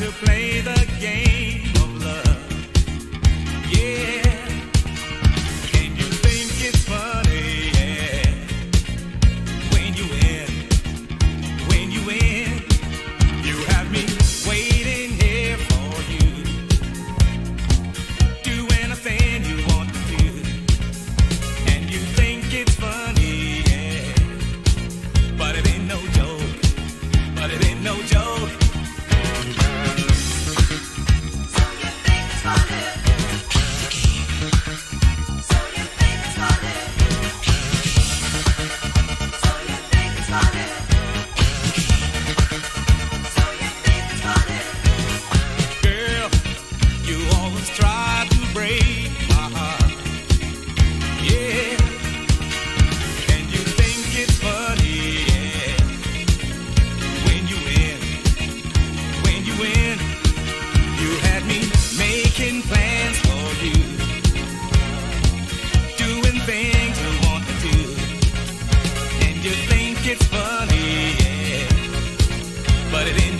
to play the game. Everybody.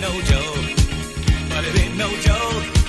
no joke. But it ain't no joke.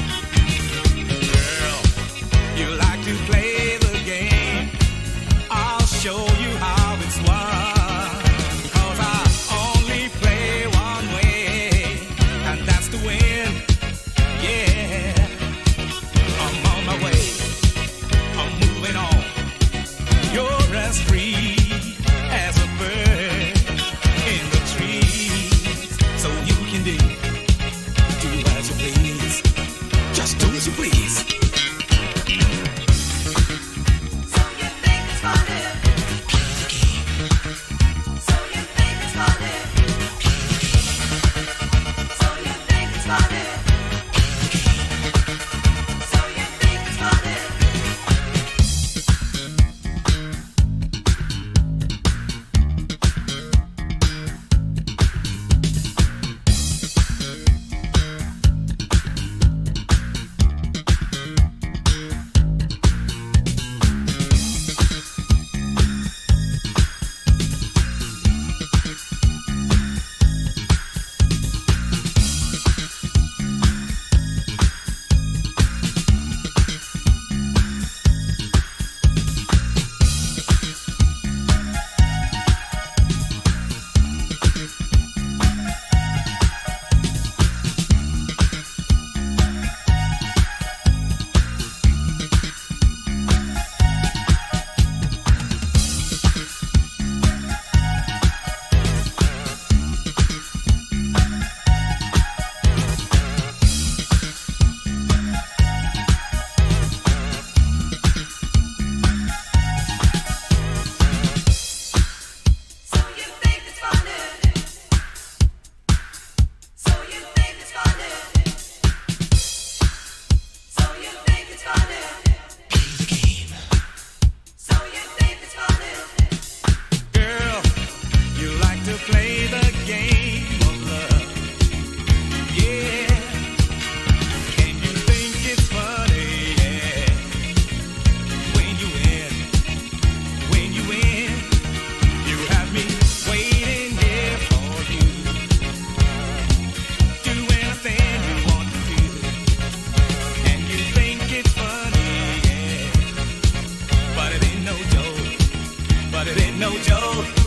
but it ain't no joke.